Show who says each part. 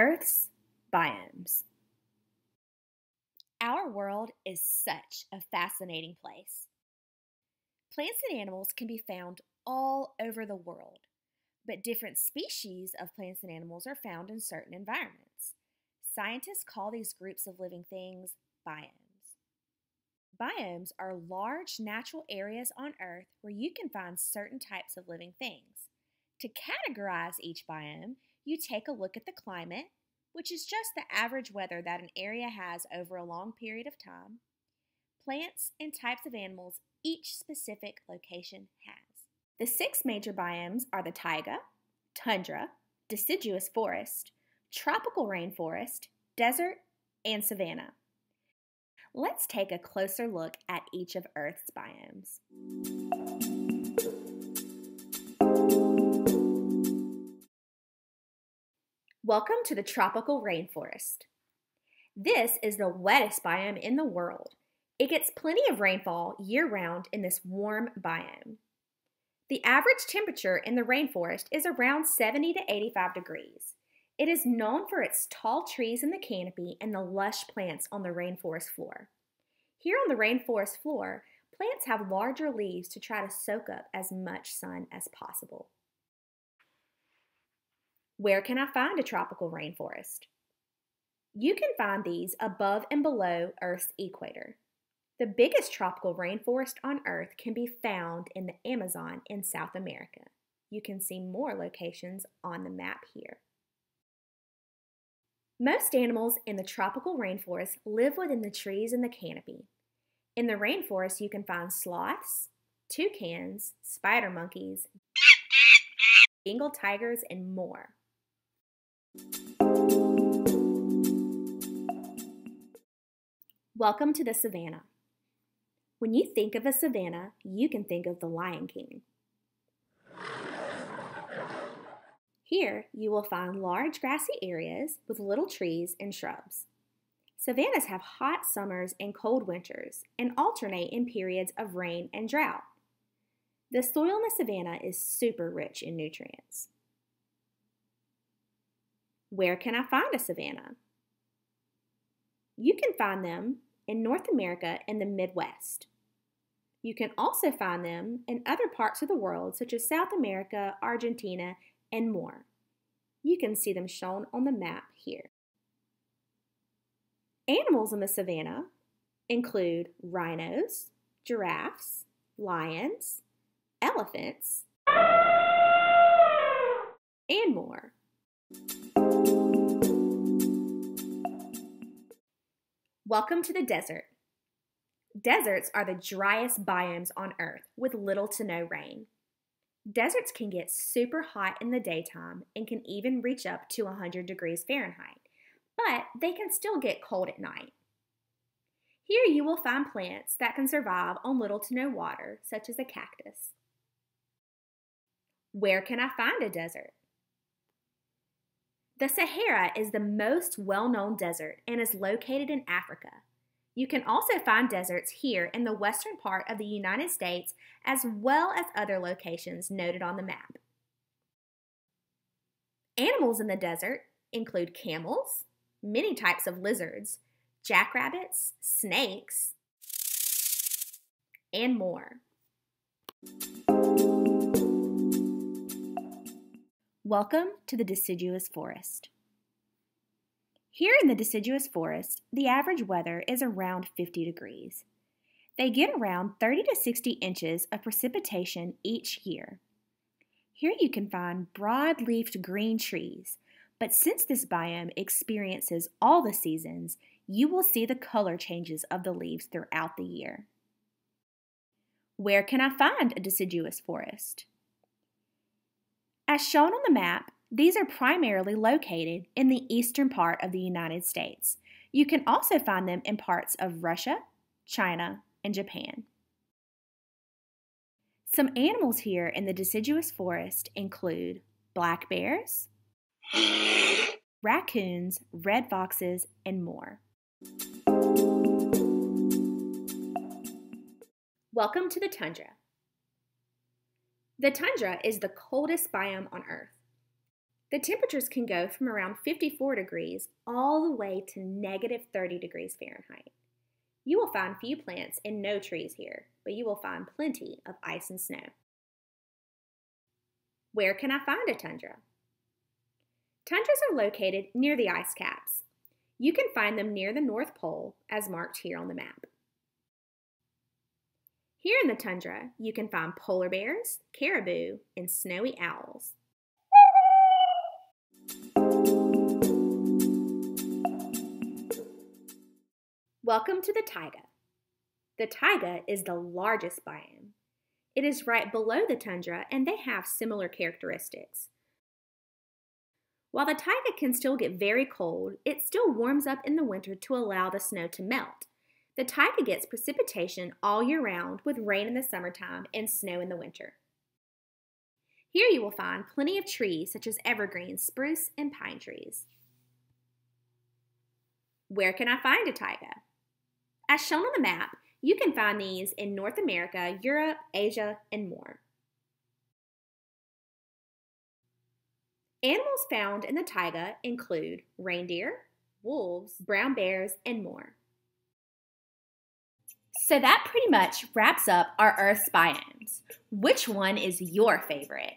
Speaker 1: Earth's biomes. Our world is such a fascinating place. Plants and animals can be found all over the world, but different species of plants and animals are found in certain environments. Scientists call these groups of living things biomes. Biomes are large natural areas on Earth where you can find certain types of living things. To categorize each biome, you take a look at the climate, which is just the average weather that an area has over a long period of time, plants, and types of animals each specific location has. The six major biomes are the taiga, tundra, deciduous forest, tropical rainforest, desert, and savanna. Let's take a closer look at each of Earth's biomes. Welcome to the tropical rainforest. This is the wettest biome in the world. It gets plenty of rainfall year round in this warm biome. The average temperature in the rainforest is around 70 to 85 degrees. It is known for its tall trees in the canopy and the lush plants on the rainforest floor. Here on the rainforest floor, plants have larger leaves to try to soak up as much sun as possible. Where can I find a tropical rainforest? You can find these above and below Earth's equator. The biggest tropical rainforest on Earth can be found in the Amazon in South America. You can see more locations on the map here. Most animals in the tropical rainforest live within the trees in the canopy. In the rainforest, you can find sloths, toucans, spider monkeys, Bengal tigers, and more. Welcome to the savannah. When you think of a savannah, you can think of the Lion King. Here, you will find large grassy areas with little trees and shrubs. Savannas have hot summers and cold winters and alternate in periods of rain and drought. The soil in the savanna is super rich in nutrients. Where can I find a savanna? You can find them in North America and the Midwest. You can also find them in other parts of the world, such as South America, Argentina, and more. You can see them shown on the map here. Animals in the savanna include rhinos, giraffes, lions, elephants, and more. Welcome to the desert. Deserts are the driest biomes on Earth with little to no rain. Deserts can get super hot in the daytime and can even reach up to 100 degrees Fahrenheit, but they can still get cold at night. Here you will find plants that can survive on little to no water, such as a cactus. Where can I find a desert? The Sahara is the most well known desert and is located in Africa. You can also find deserts here in the western part of the United States as well as other locations noted on the map. Animals in the desert include camels, many types of lizards, jackrabbits, snakes, and more. Welcome to the deciduous forest. Here in the deciduous forest, the average weather is around 50 degrees. They get around 30 to 60 inches of precipitation each year. Here you can find broad-leafed green trees, but since this biome experiences all the seasons, you will see the color changes of the leaves throughout the year. Where can I find a deciduous forest? As shown on the map, these are primarily located in the eastern part of the United States. You can also find them in parts of Russia, China, and Japan. Some animals here in the deciduous forest include black bears, raccoons, red foxes, and more. Welcome to the tundra. The tundra is the coldest biome on Earth. The temperatures can go from around 54 degrees all the way to negative 30 degrees Fahrenheit. You will find few plants and no trees here, but you will find plenty of ice and snow. Where can I find a tundra? Tundras are located near the ice caps. You can find them near the North Pole, as marked here on the map. Here in the tundra, you can find polar bears, caribou, and snowy owls. Welcome to the taiga. The taiga is the largest biome. It is right below the tundra and they have similar characteristics. While the taiga can still get very cold, it still warms up in the winter to allow the snow to melt. The taiga gets precipitation all year round with rain in the summertime and snow in the winter. Here you will find plenty of trees such as evergreen, spruce, and pine trees. Where can I find a taiga? As shown on the map, you can find these in North America, Europe, Asia, and more. Animals found in the taiga include reindeer, wolves, brown bears, and more. So that pretty much wraps up our Earth's biomes. Which one is your favorite?